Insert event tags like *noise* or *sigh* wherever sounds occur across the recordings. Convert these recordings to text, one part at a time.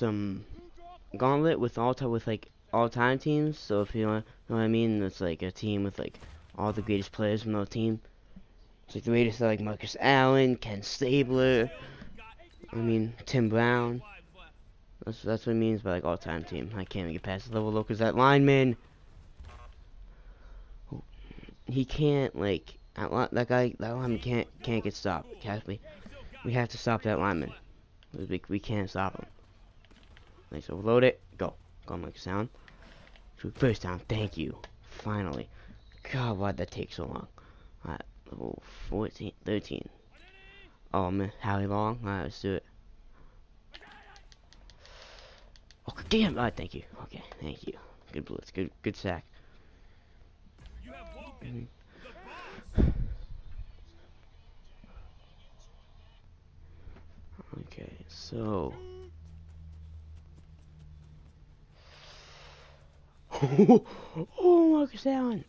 some gauntlet with all time with like all time teams. So if you know, know what I mean, it's like a team with like all the greatest players from the team. It's like the greatest like Marcus Allen, Ken Stabler. I mean Tim Brown. That's that's what it means by like all time team. I can't get past the level though, cause that lineman, he can't like that, guy that lineman can't can't get stopped. We? We have to stop that lineman. We, we can't stop him. Nice, overload it. Go. Go make a sound. First down. Thank you. Finally. God, why'd that take so long? Alright, level 14, 13. Oh man, how Long. Alright, let's do it. Oh, damn. Alright, thank you. Okay, thank you. Good blitz. Good, good sack. Mhm. Okay, so. Oh, *laughs* Marcus Allen.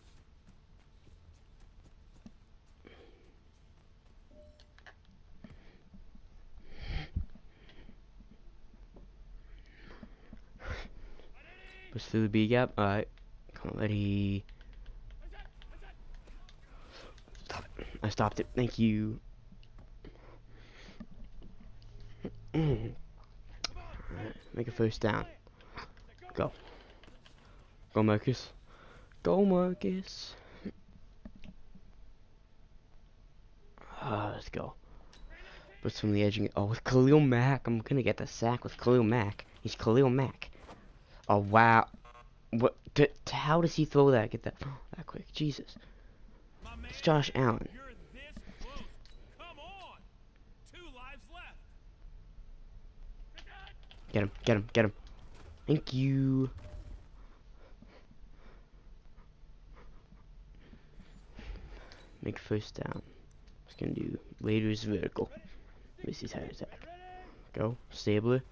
Push through the B gap. Alright. Come on, ready. Stop it. I stopped it. Thank you. *clears throat* Alright, make a first down. Go. Go, Marcus. Go, Marcus. Ah, let's go. Puts from the edge and oh, with Khalil Mack, I'm gonna get the sack with Khalil Mack. He's Khalil Mack. Oh wow, what? D how does he throw that? Get that *gasps* that quick? Jesus. It's Josh Allen. You're this close. Come on. Two lives left. Get him, get him, get him. Thank you. Make first down. Just gonna do Raiders vertical. Missy's head attack. Go, Stabler.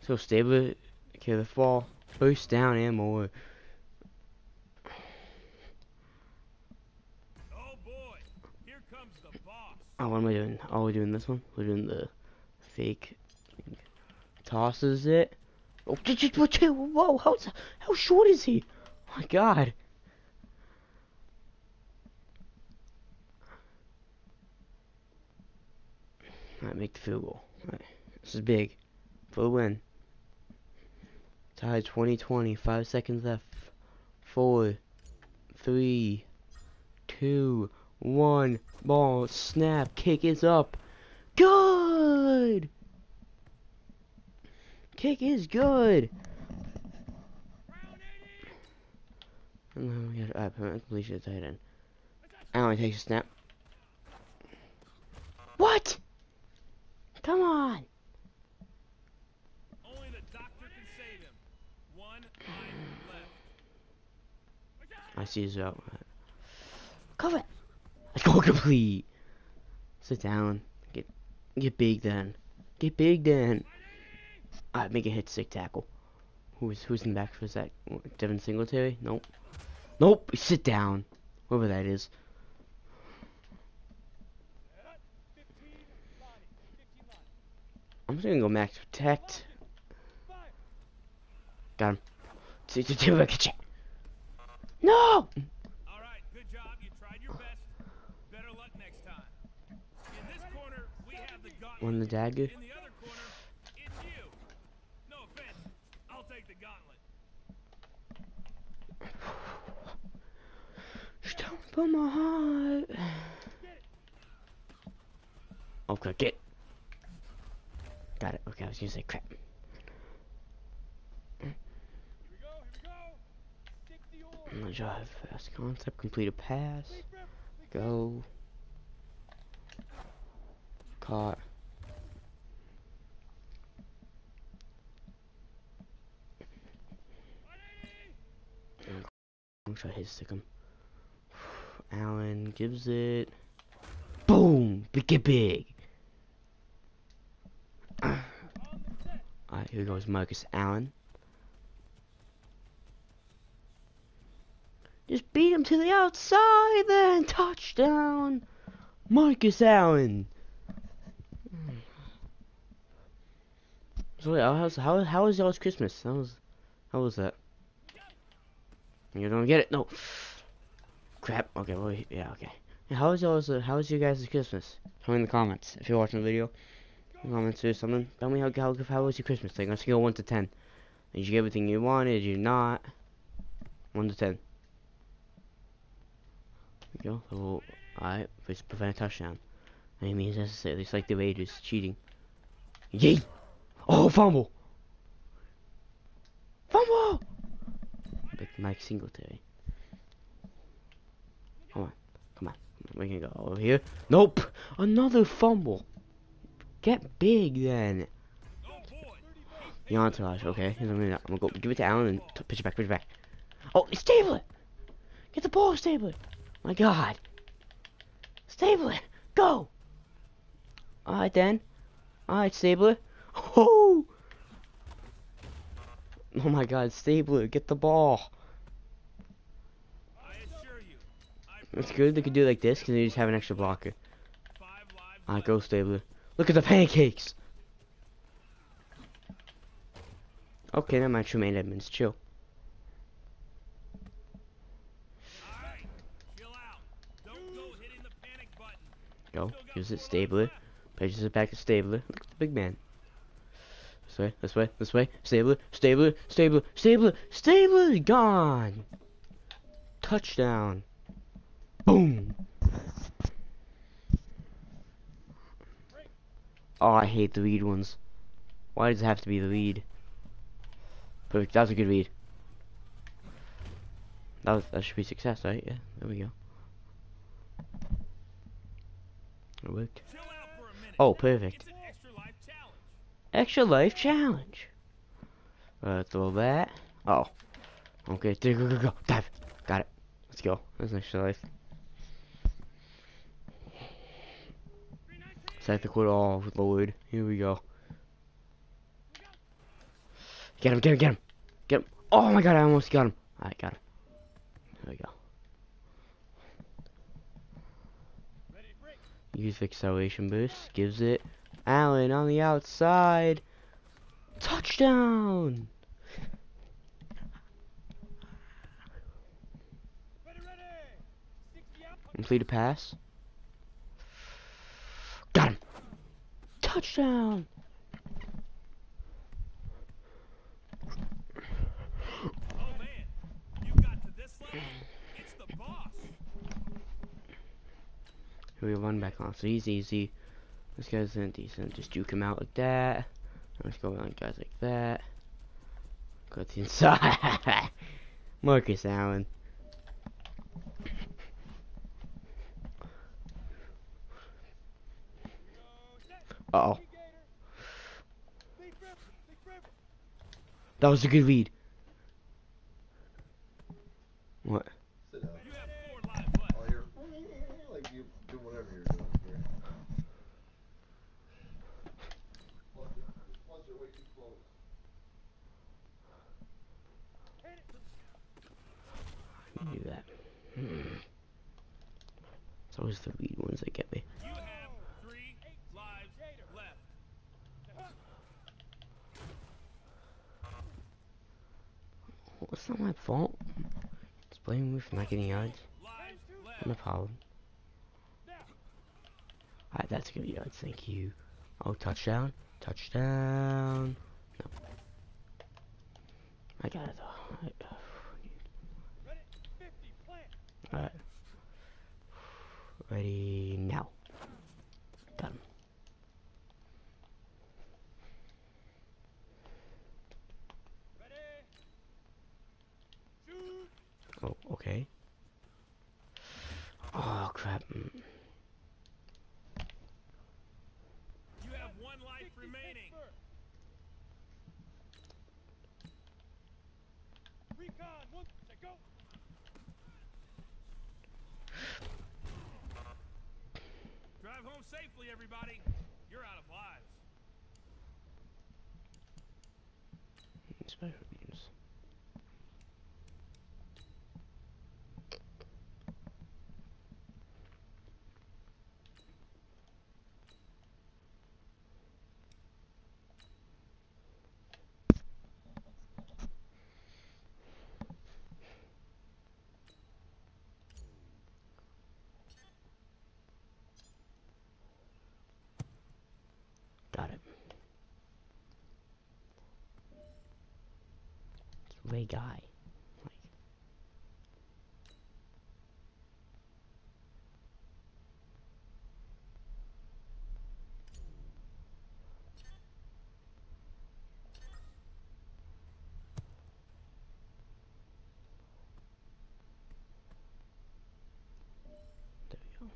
So Stabler, okay, the fall. First down and more. Oh boy. Here comes the boss. What am I doing? Oh, we're doing this one? We're doing the fake tosses it. Oh, *laughs* whoa, how, how short is he? Oh my god. Alright, make the field goal. Alright, this is big. For the win. Tie 2020, five seconds left. Four, three, two, one. Ball, snap, kick is up. Good! Kick is good. And then we got uh, permanent completion tight end. Allen takes a snap. What? Come on. Only the doctor can save him. One left. I see his out. Cover it. Let's go *laughs* complete. Sit down. Get get big then. Get big then. Alright, make a hit sick tackle. Who's who's in the back for that? Devin Singletary? Nope. Nope. Sit down. Whoever that is. I'm just gonna go max protect. Got him. See, see, see, look at you. No! All right, good job. You tried your best. Better luck next time. In this corner, we have the gauntlet. One the dagger. In the other corner, it's you. No offense. I'll take the gauntlet. Stone my heart. Okay, get. Got it. Okay, I was gonna say crap. Gonna drive fast concept, complete a pass. Go. Caught. I'm to try hit stick him. *sighs* Allen gives it. Boom! Big get big. Alright, here goes Marcus Allen. Just beat him to the outside, then touchdown, Marcus Allen. So yeah, how's how how was y'all's Christmas? How was how was that? You don't get it? No. Crap. Okay. Well, yeah. Okay. How was y'all's? Uh, how was your guys' Christmas? Tell me in the comments if you're watching the video. The comments or something. Tell me how how how was your Christmas? A scale of one to ten. Did you get everything you wanted? Did you not? One to ten. There you go. Alright. Let's prevent a touchdown. Any means necessary. It's like the Raiders cheating. Yay! Oh, fumble! Fumble! Like Mike Singletary. Come on, come on. We can go over here. Nope! Another fumble! Get big then. The entourage, okay. I'm gonna, I'm gonna go give it to Allen and pitch it back, pitch it back. Oh, Stabler! Get the ball, Stabler! My god. Stabler! Go! Alright then. Alright, Stabler. *laughs* Oh! Oh my god, Stabler, get the ball. It's good they could do like this because they just have an extra blocker. Alright, go Stabler. Look at the pancakes! Okay, never Tremaine Edmunds, chill. Alright, chill. Button. Go, use it, Stabler. Pages it back to Stabler. Look at the big man. This way, this way, this way. Stabler, Stabler, Stabler, Stabler, Stabler, gone! Touchdown. Boom! Oh, I hate the lead ones. Why does it have to be the lead? Perfect, that was a good read. That was, that should be success, right? Yeah, there we go. It worked. Oh, perfect. Extra life challenge. Uh, throw that. Oh. Okay, go, go, go, go. Dive. Got it. Let's go. That's an extra life. Quarter. Oh, Lord. Here we go. Get him, get him, get him. Get him. Oh my god, I almost got him. I got him. There we go. Use acceleration boost. Gives it. Allen on the outside. Touchdown! Complete a pass. Got him! Touchdown! Oh man, you got to this level. It's the boss. Here we run back on. So he's easy. This guy's isn't decent. Just juke him out like that. Let's go around guys like that. Go to the inside. *laughs* Marcus Allen. Uh oh. That was a good read. What? Do that. Hmm. It's always the read ones that get me. You have three lives left. Well, it's not my fault. It's blaming me for not getting yards. Left. my problem. Alright, that's good yards, thank you. Oh, touchdown. Touchdown. No. I got it though. Alright. Ready now. Got him. Oh, okay. Oh, crap. Mm. You have one life remaining. Drive home safely, everybody. You're out of lives. Guy. Like, there we go.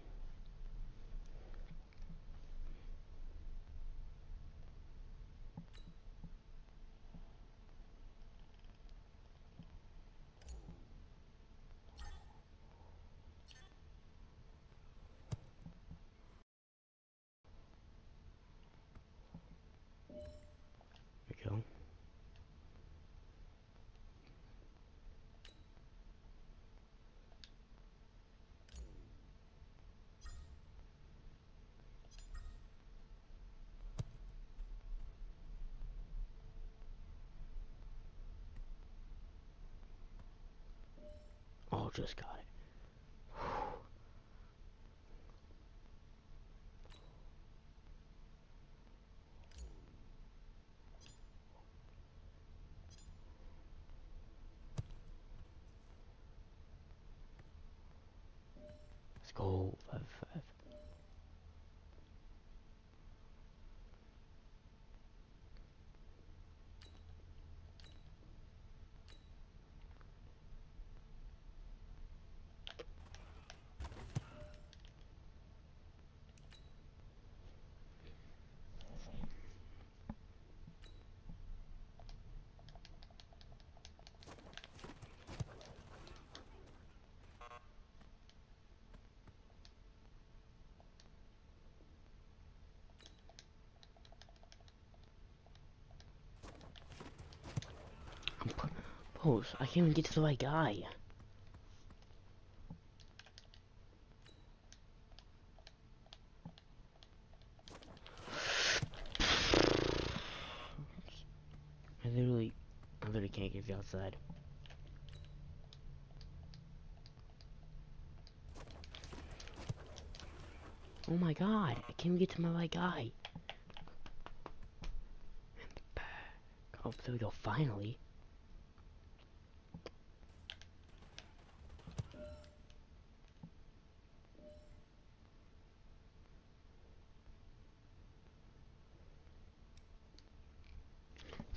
There we go. Oh, just got it. Let's go. Five, five. I'm Pose. I can't even get to the right guy. I literally, I literally can't get to the outside. Oh my god, I can't even get to my right guy. Oh, there we go, finally.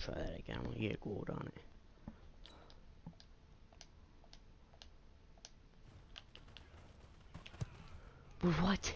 Try that again, I'm gonna get gold on it. What?